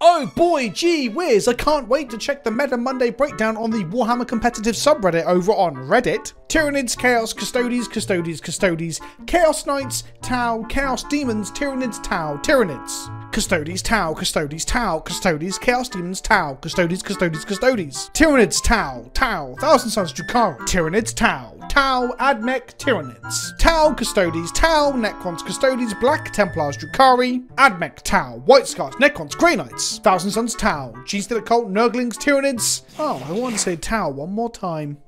Oh boy, gee whiz, I can't wait to check the Meta Monday breakdown on the Warhammer competitive subreddit over on Reddit. Tyranids, Chaos, Custodes, Custodes, Custodes, Chaos Knights, Tau, Chaos Demons, Tyranids, Tau, Tyranids. Custodes, Tau, Custodes, Tau, Custodes, Chaos Demons, Tau, Custodes, Custodes, Custodes. Tyranids, Tau, Tau, Thousand Sons, Drukhari, Tyranids, Tau, Tau, Admech, Tyranids. Tau, Custodes, Tau, Necrons, Custodes, Black Templars, Drukhari, Admech, Tau, White Scars, Necrons, Grey Knights, Thousand Sons, Tau, Genestealer Cult, Nurglings, Tyranids. Oh, I want to say Tau one more time.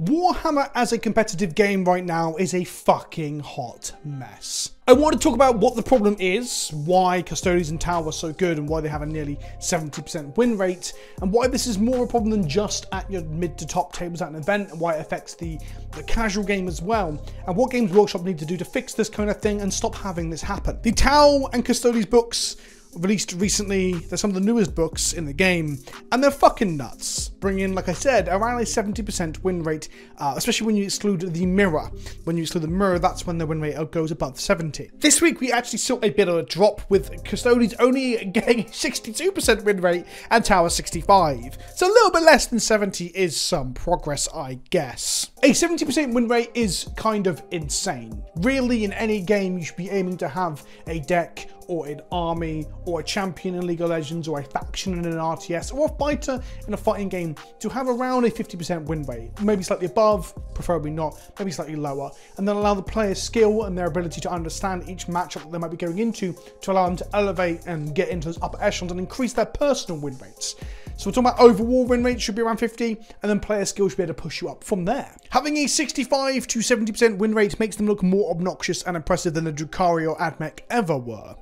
Warhammer as a competitive game right now is a fucking hot mess. I want to talk about what the problem is, why Custodes and Tau are so good and why they have a nearly 70% win rate, and why this is more a problem than just at your mid to top tables at an event, and why it affects the, the casual game as well, and what Games Workshop need to do to fix this kind of thing and stop having this happen. The Tau and Custodes books released recently. They're some of the newest books in the game, and they're fucking nuts. Bringing, like I said, around a 70% win rate, uh, especially when you exclude the mirror. When you exclude the mirror, that's when the win rate goes above 70. This week, we actually saw a bit of a drop with Custodes only getting 62% win rate and Tau 65. So a little bit less than 70 is some progress, I guess. A 70% win rate is kind of insane. Really, in any game, you should be aiming to have a deck or an army or a champion in League of Legends or a faction in an RTS or a fighter in a fighting game to have around a 50% win rate, maybe slightly above, preferably not, maybe slightly lower, and then allow the player's skill and their ability to understand each matchup that they might be going into to allow them to elevate and get into those upper echelons and increase their personal win rates. So we're talking about overall win rate should be around 50, and then player skill should be able to push you up from there. Having a 65 to 70% win rate makes them look more obnoxious and impressive than the Drukhari or Admech ever were.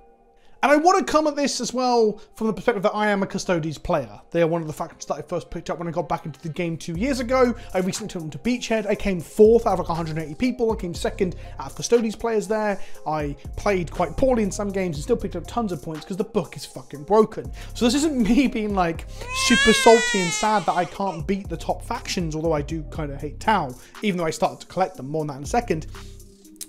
And I want to come at this as well from the perspective that I am a Custodes player. They are one of the factions that I first picked up when I got back into the game two years ago. I recently took them to Beachhead. I came fourth out of like 180 people. I came second out of Custodes players there. I played quite poorly in some games and still picked up tons of points because the book is fucking broken. So this isn't me being like super salty and sad that I can't beat the top factions, although I do kind of hate Tau, even though I started to collect them more than that in a second.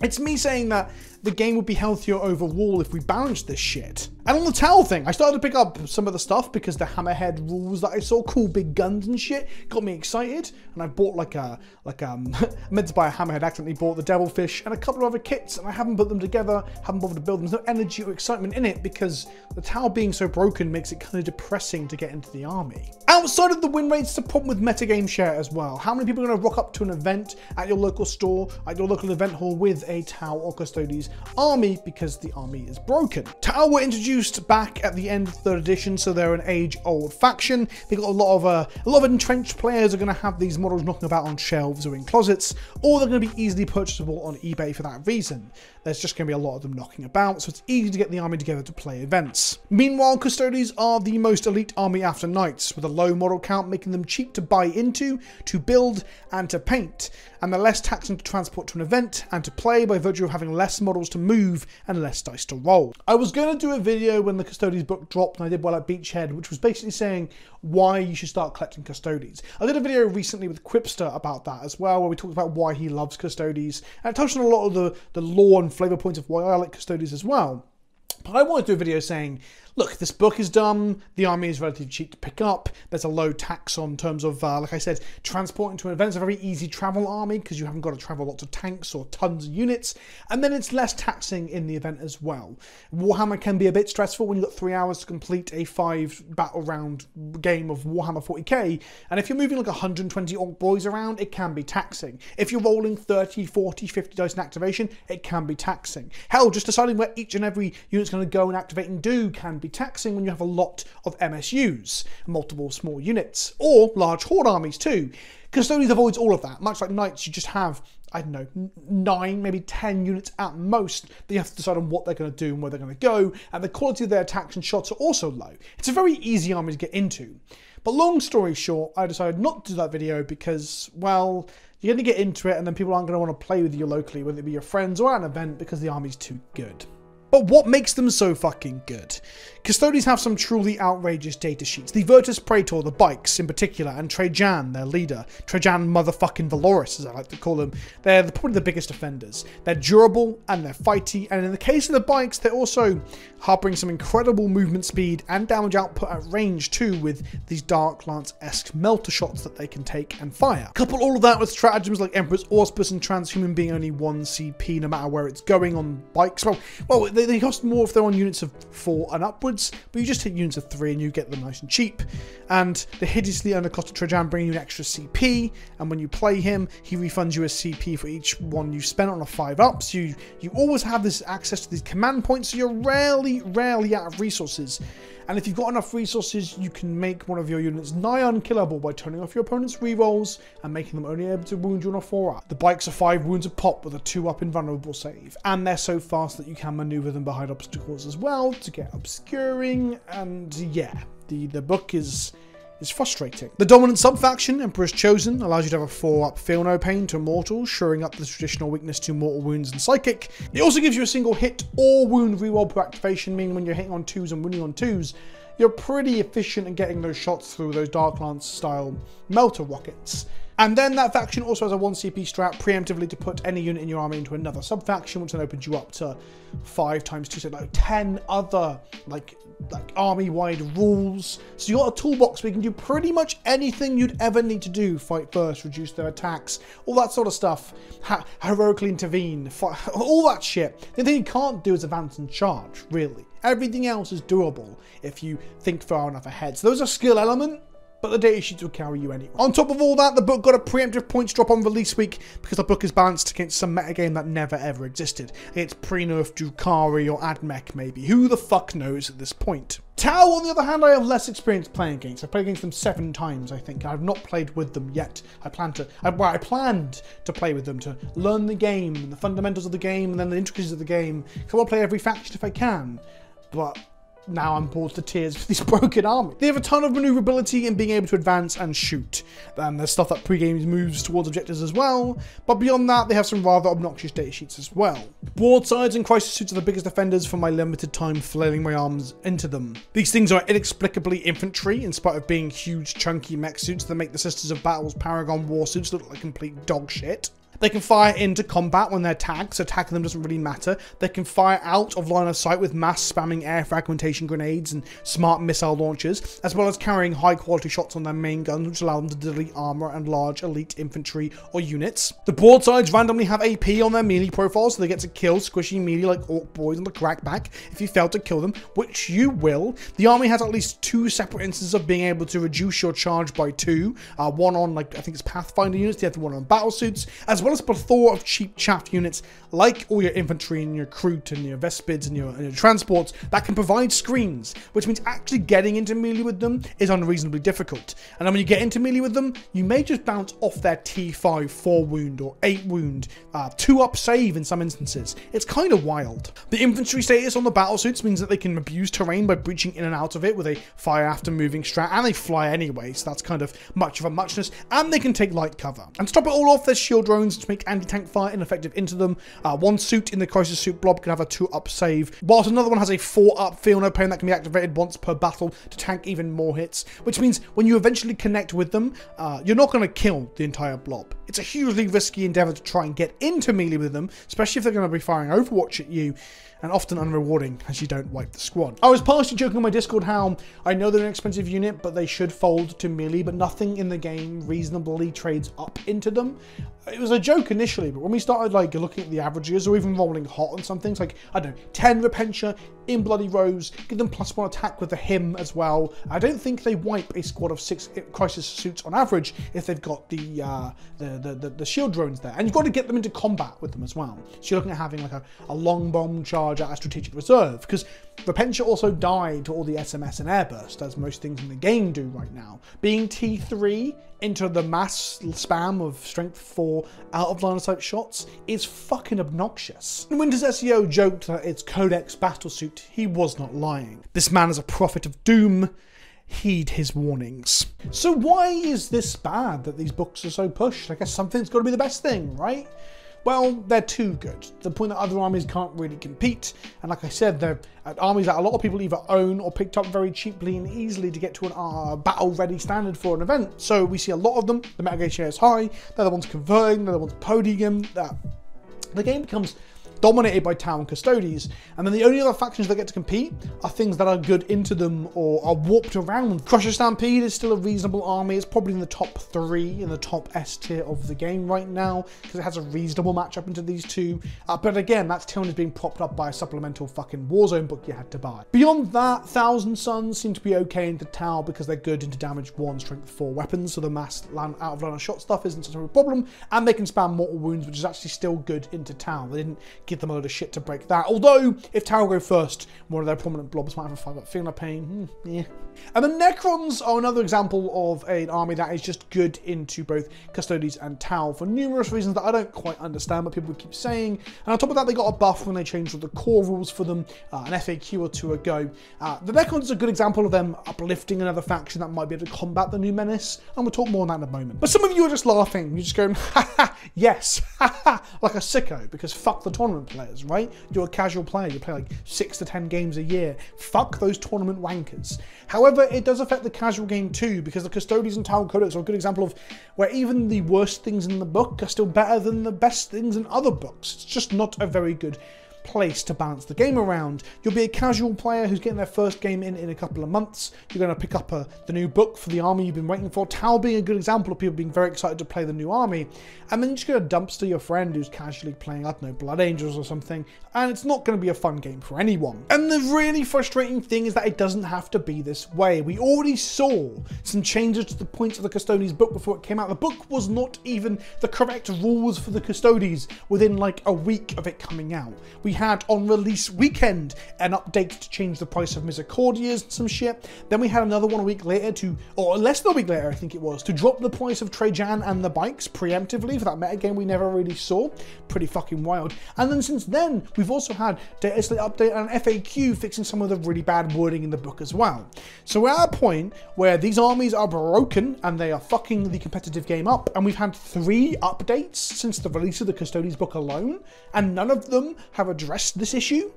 It's me saying that the game would be healthier overall if we balanced this shit. And on the Tau thing, I started to pick up some of the stuff because the Hammerhead rules that I saw, cool big guns and shit, got me excited. And I bought like a, like um, meant to buy a Hammerhead, accidentally bought the Devilfish and a couple of other kits, and I haven't put them together, haven't bothered to build them. There's no energy or excitement in it because the Tau being so broken makes it kind of depressing to get into the army. Outside of the win rates, a problem with metagame share as well. How many people are going to rock up to an event at your local store, at your local event hall with a Tau or Custodes army because the army is broken? Tau were introduced back at the end of third edition, so they're an age-old faction. They got a lot of uh, a lot of entrenched players are going to have these models knocking about on shelves or in closets, or they're going to be easily purchasable on eBay for that reason. There's just going to be a lot of them knocking about, so it's easy to get the army together to play events. Meanwhile, Custodes are the most elite army after Knights, with a low model count making them cheap to buy into, to build, and to paint, and they're less taxing to transport to an event and to play by virtue of having less models to move and less dice to roll. I was going to do a video when the Custodes book dropped and I did well at Beachhead, which was basically saying why you should start collecting Custodes. I did a video recently with Quipster about that as well, where we talked about why he loves Custodes, and it touched on a lot of the, the lore and flavour points of why I like Custodes as well. But I wanted to do a video saying, look, this book is dumb, the army is relatively cheap to pick up, there's a low tax on terms of, uh, like I said, transporting to an event. It's a very easy travel army because you haven't got to travel lots of tanks or tons of units, and then it's less taxing in the event as well. Warhammer can be a bit stressful when you've got three hours to complete a five battle round game of Warhammer 40k, and if you're moving like 120 orc boys around, it can be taxing. If you're rolling 30, 40, 50 dice in activation, it can be taxing. Hell, just deciding where each and every unit's going to go and activate and do can be be taxing when you have a lot of MSUs, multiple small units, or large horde armies too. Custodes avoids all of that. Much like Knights, you just have, I don't know, nine, maybe 10 units at most that you have to decide on what they're going to do and where they're going to go, and the quality of their attacks and shots are also low. It's a very easy army to get into. But long story short, I decided not to do that video because, well, you're going to get into it and then people aren't going to want to play with you locally, whether it be your friends or at an event, because the army's too good. But what makes them so fucking good? Custodians have some truly outrageous data sheets. The Vertus Praetor, the bikes in particular, and Trajan, their leader, Trajan motherfucking Valoris, as I like to call them, they're probably the biggest offenders. They're durable and they're fighty, and in the case of the bikes, they're also harboring some incredible movement speed and damage output at range too, with these Dark Lance-esque melter shots that they can take and fire. Couple all of that with stratagems like Emperor's Auspice and Transhuman being only 1 CP no matter where it's going on bikes. Well, well they, they cost more if they're on units of 4 and upwards, but you just hit units of 3 and you get them nice and cheap. And the hideously undercosted Trajan bringing you an extra CP, and when you play him, he refunds you a CP for each one you spent on a 5 up, so you, you always have this access to these command points, so you're rarely, rarely out of resources. And if you've got enough resources, you can make one of your units nigh unkillable by turning off your opponent's rerolls and making them only able to wound you on a 4 up. The bikes are 5 wounds a pop with a 2 up invulnerable save, and they're so fast that you can maneuver them behind obstacles as well to get obscuring, and yeah, the, the book is is frustrating. The dominant sub-faction, Emperor's Chosen, allows you to have a 4-up Feel No Pain to Mortals, shoring up the traditional weakness to Mortal Wounds and Psychic. It also gives you a single hit or wound reroll per activation, meaning when you're hitting on 2s and wounding on 2s, you're pretty efficient in getting those shots through those Dark Lance style melter rockets. And then that faction also has a 1 CP strat preemptively to put any unit in your army into another sub-faction, which then opens you up to 5 times 2, so like 10 other like like army-wide rules. So you've got a toolbox where you can do pretty much anything you'd ever need to do. Fight first, reduce their attacks, all that sort of stuff. Ha heroically intervene, fight, all that shit. The thing you can't do is advance and charge, really. Everything else is doable if you think far enough ahead. So there's a skill element, but the data sheets will carry you anyway. On top of all that, the book got a preemptive points drop on release week because the book is balanced against some metagame that never ever existed. It's pre-nerf Drukhari or AdMech maybe. Who the fuck knows at this point? Tau, on the other hand, I have less experience playing against. I've played against them seven times, I think. I've not played with them yet. I plan to, I, well, I planned to play with them to learn the game and the fundamentals of the game and then the intricacies of the game. I want to play every faction if I can. But now I'm bored to tears with this broken army. They have a ton of maneuverability in being able to advance and shoot. And there's stuff that pre-game moves towards objectives as well, but beyond that, they have some rather obnoxious data sheets as well. Broadsides and crisis suits are the biggest offenders for my limited time flailing my arms into them. These things are inexplicably infantry, in spite of being huge chunky mech suits that make the Sisters of Battle's Paragon war suits look like complete dog shit. They can fire into combat when they're tagged, so attacking them doesn't really matter. They can fire out of line of sight with mass spamming air fragmentation grenades and smart missile launchers, as well as carrying high quality shots on their main guns, which allow them to delete armor and large elite infantry or units. The broadsides randomly have AP on their melee profile, so they get to kill squishy melee like Orc Boys on the crackback if you fail to kill them, which you will. The army has at least two separate instances of being able to reduce your charge by two, uh, one on like I think it's Pathfinder units, the other one on battle suits, as well as a plethora of cheap chaff units like all your infantry and your Kroot and your Vespids and your, and your transports that can provide screens, which means actually getting into melee with them is unreasonably difficult. And then when you get into melee with them, you may just bounce off their T5 4 wound or 8 wound, uh, 2 up save in some instances. It's kind of wild. The infantry status on the battlesuits means that they can abuse terrain by breaching in and out of it with a fire after moving strat, and they fly anyway, so that's kind of much of a muchness, and they can take light cover. And to top it all off, there's shield drones to make anti-tank fire ineffective into them. Uh, one suit in the Crisis Suit blob can have a 2-up save, whilst another one has a 4-up Feel No Pain that can be activated once per battle to tank even more hits, which means when you eventually connect with them, uh, you're not going to kill the entire blob. It's a hugely risky endeavour to try and get into melee with them, especially if they're going to be firing Overwatch at you, and often unrewarding as you don't wipe the squad. I was partially joking on my Discord how I know they're an expensive unit, but they should fold to melee, but nothing in the game reasonably trades up into them. It was a joke initially, but when we started like looking at the averages or even rolling hot on some things, like, I don't know, 10 Repentia in Bloody Rose, give them plus one attack with the hymn as well. I don't think they wipe a squad of six crisis suits on average if they've got the, uh, the, the, the, the, shield drones there. And you've got to get them into combat with them as well. So you're looking at having like a, a long bomb charge at a strategic reserve, because Repentia also died to all the SMS and airburst, as most things in the game do right now. Being T3 into the mass spam of strength 4 out of line of sight shots is fucking obnoxious. When Winter's SEO joked that it's Codex battlesuit, he was not lying. This man is a prophet of doom. Heed his warnings. So why is this bad that these books are so pushed? I guess something's got to be the best thing, right? Well, they're too good. The point that other armies can't really compete. And like I said, they're armies that a lot of people either own or picked up very cheaply and easily to get to an uh, battle ready standard for an event. So we see a lot of them. The metagame share is high. They're the ones converting. They're the ones podium. That the game becomes dominated by town Custodes, and then the only other factions that get to compete are things that are good into them or are warped around. Crusher Stampede is still a reasonable army. It's probably in the top three, in the top S tier of the game right now, because it has a reasonable matchup into these two. Uh, but again, that's Tyranid being propped up by a supplemental fucking Warzone book you had to buy. Beyond that, Thousand Sons seem to be okay into Tau because they're good into damage 1, strength 4 weapons, so the mass land, out of line of shot stuff isn't such a problem, and they can spam mortal wounds, which is actually still good into Tau. They didn't give them a load of shit to break that. Although, if Tau go first, one of their prominent blobs might have a five up feeling pain. Hmm, yeah. And the Necrons are another example of an army that is just good into both Custodes and Tau for numerous reasons that I don't quite understand, but people keep saying. And on top of that, they got a buff when they changed all the core rules for them, uh, an FAQ or two ago. Uh, the Necrons is a good example of them uplifting another faction that might be able to combat the new menace, and we'll talk more on that in a moment. But some of you are just laughing. You're just going, ha ha, yes, ha ha, like a sicko, because fuck the tournament players, right? You're a casual player, you play like six to ten games a year. Fuck those tournament wankers. However, it does affect the casual game too, because the Custodians and Tau Codex are a good example of where even the worst things in the book are still better than the best things in other books. It's just not a very good place to balance the game around. You'll be a casual player who's getting their first game in in a couple of months. You're going to pick up a, the new book for the army you've been waiting for. Tau being a good example of people being very excited to play the new army. And then you're just going to dumpster your friend who's casually playing, I don't know, Blood Angels or something. And it's not going to be a fun game for anyone. And the really frustrating thing is that it doesn't have to be this way. We already saw some changes to the points of the Custodes book before it came out. The book was not even the correct rules for the Custodes within like a week of it coming out. We had on release weekend an update to change the price of Misericordias and some shit. Then we had another one a week later to, or less than a week later, I think it was, to drop the price of Trajan and the bikes preemptively for that meta game we never really saw. Pretty fucking wild. And then since then, we've also had data slate update and an FAQ fixing some of the really bad wording in the book as well. So we're at a point where these armies are broken and they are fucking the competitive game up. And we've had three updates since the release of the Custodes book alone, and none of them have addressed this issue?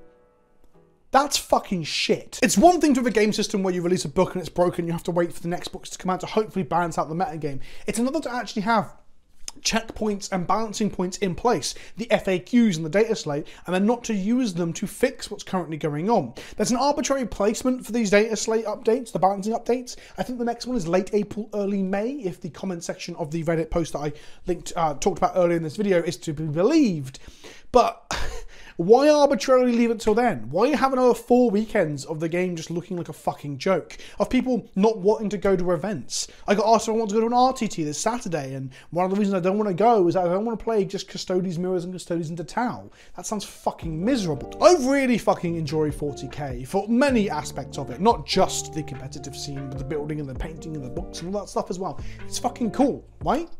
That's fucking shit. It's one thing to have a game system where you release a book and it's broken, you have to wait for the next books to come out to hopefully balance out the metagame. It's another to actually have checkpoints and balancing points in place, the FAQs and the data slate, and then not to use them to fix what's currently going on. There's an arbitrary placement for these data slate updates, the balancing updates. I think the next one is late April, early May, if the comment section of the Reddit post that I linked, uh, talked about earlier in this video is to be believed. But why arbitrarily leave it till then? Why have another four weekends of the game just looking like a fucking joke? Of people not wanting to go to events. I got asked if I want to go to an RTT this Saturday, and one of the reasons I don't want to go is that I don't want to play just Custodes Mirrors and Custodes into Tau. That sounds fucking miserable. I really fucking enjoy 40k for many aspects of it, not just the competitive scene, but the building and the painting and the books and all that stuff as well. It's fucking cool, right?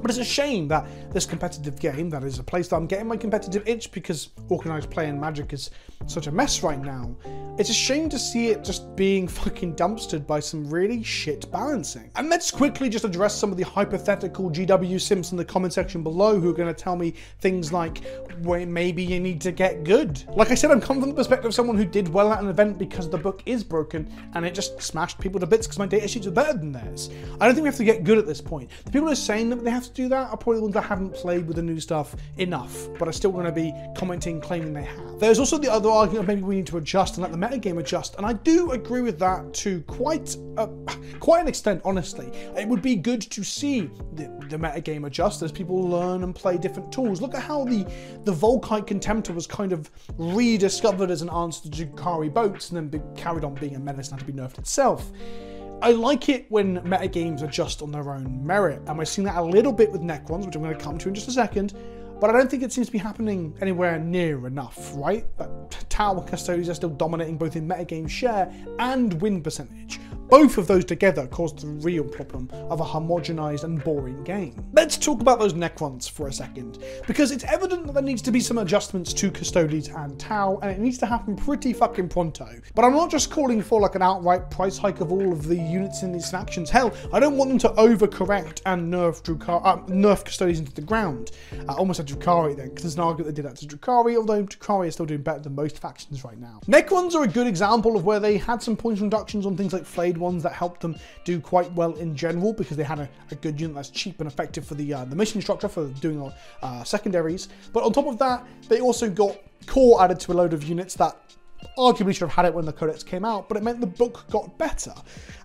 But it's a shame that this competitive game, that is a place that I'm getting my competitive itch because organised play and Magic is such a mess right now. It's a shame to see it just being fucking dumpstered by some really shit balancing. And let's quickly just address some of the hypothetical GW Simps in the comment section below who are going to tell me things like, well, maybe you need to get good. Like I said, I'm coming from the perspective of someone who did well at an event because the book is broken and it just smashed people to bits because my data sheets are better than theirs. I don't think we have to get good at this point. The people who are saying that they have to do that are probably the ones that haven't played with the new stuff enough, but are still going to be commenting, claiming they have. There's also the other argument maybe we need to adjust and let the metagame adjust, and I do agree with that to quite a, quite an extent, honestly. It would be good to see the, the metagame adjust as people learn and play different tools. Look at how the, the Volkite Contemptor was kind of rediscovered as an answer to Drukhari boats and then be, carried on being a menace and had to be nerfed itself. I like it when metagames adjust on their own merit, and we're seeing that a little bit with Necrons, which I'm going to come to in just a second, but I don't think it seems to be happening anywhere near enough, right? But Tau Custodes are still dominating both in metagame share and win percentage. Both of those together caused the real problem of a homogenized and boring game. Let's talk about those Necrons for a second, because it's evident that there needs to be some adjustments to Custodes and Tau, and it needs to happen pretty fucking pronto. But I'm not just calling for like an outright price hike of all of the units in these factions. Hell, I don't want them to overcorrect and nerf Drukhari, uh, nerf Custodes into the ground. I almost said Drukhari then, because there's an argument they did that to Drukhari, although Drukhari is still doing better than most factions right now. Necrons are a good example of where they had some points reductions on things like Flayed ones that helped them do quite well in general because they had a, a good unit that's cheap and effective for the uh, the mission structure for doing uh, secondaries. But on top of that, they also got core added to a load of units that arguably should have had it when the codex came out, but it meant the book got better.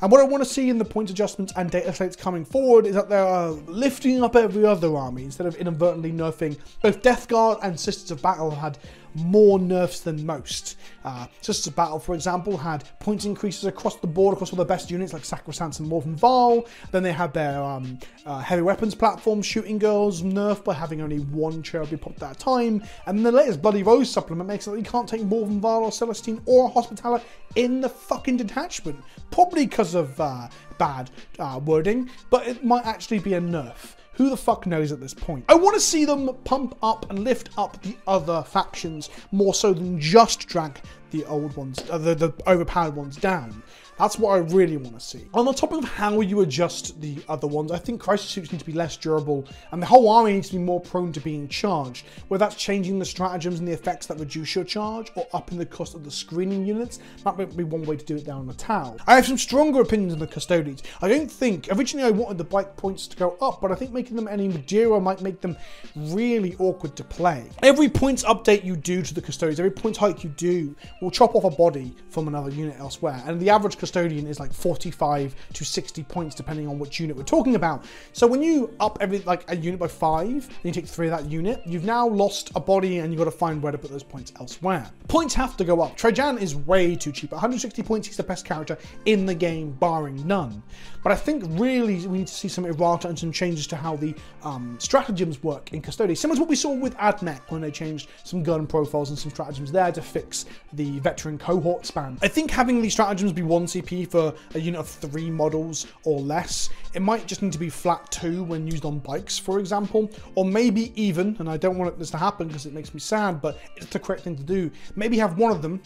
And what I want to see in the point adjustments and data slates coming forward is that they're lifting up every other army instead of inadvertently nerfing both Death Guard and Sisters of Battle had more nerfs than most. Uh, Sisters of Battle, for example, had points increases across the board across all the best units like Sacrosanct and Morvenn Vahl. Then they had their um, uh, heavy weapons platform, Shooting Girls, nerfed by having only one cherub be popped at a time. And the latest Bloody Rose supplement makes it that you can't take Morvenn Vahl or Celestine or Hospitaller in the fucking detachment. Probably because of uh, bad uh, wording, but it might actually be a nerf. Who the fuck knows at this point? I want to see them pump up and lift up the other factions more so than just drag the old ones, uh, the, the overpowered ones down. That's what I really want to see. On the topic of how you adjust the other ones, I think crisis suits need to be less durable and the whole army needs to be more prone to being charged. Whether that's changing the stratagems and the effects that reduce your charge or upping the cost of the screening units, that might be one way to do it down on the Tau. I have some stronger opinions on the custodians. I don't think, originally I wanted the bike points to go up, but I think making them any Madeira might make them really awkward to play. Every points update you do to the custodians, every points hike you do, will chop off a body from another unit elsewhere. And the average custodian is like 45 to 60 points depending on which unit we're talking about. So when you up every like a unit by five, and you take three of that unit, you've now lost a body and you've got to find where to put those points elsewhere. Points have to go up. Trajan is way too cheap. 160 points, he's the best character in the game, barring none. But I think really we need to see some errata and some changes to how the um, stratagems work in Custodes. Similar to what we saw with AdMech when they changed some gun profiles and some stratagems there to fix the veteran cohort span. I think having these stratagems be 1 CP for a unit of 3 models or less, it might just need to be flat 2 when used on bikes, for example, or maybe even, and I don't want this to happen because it makes me sad, but it's the correct thing to do, maybe have one of them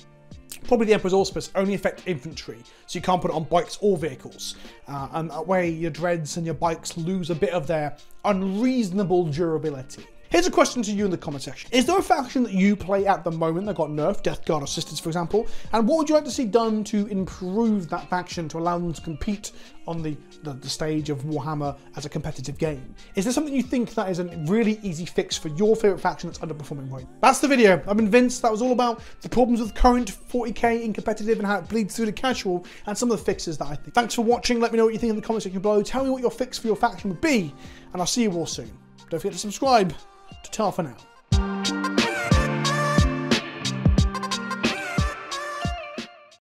Probably the Emperor's Auspice only affect infantry, so you can't put it on bikes or vehicles. Uh, and that way your dreads and your bikes lose a bit of their unreasonable durability. Here's a question to you in the comment section. Is there a faction that you play at the moment that got nerfed, Death Guard or Sisters for example, and what would you like to see done to improve that faction to allow them to compete on the, the, the, stage of Warhammer as a competitive game? Is there something you think that is a really easy fix for your favourite faction that's underperforming right? That's the video. I've been Vince. That was all about the problems with current 40k in competitive and how it bleeds through to casual and some of the fixes that I think. Thanks for watching. Let me know what you think in the comment section below. Tell me what your fix for your faction would be and I'll see you all soon. Don't forget to subscribe to tell for now.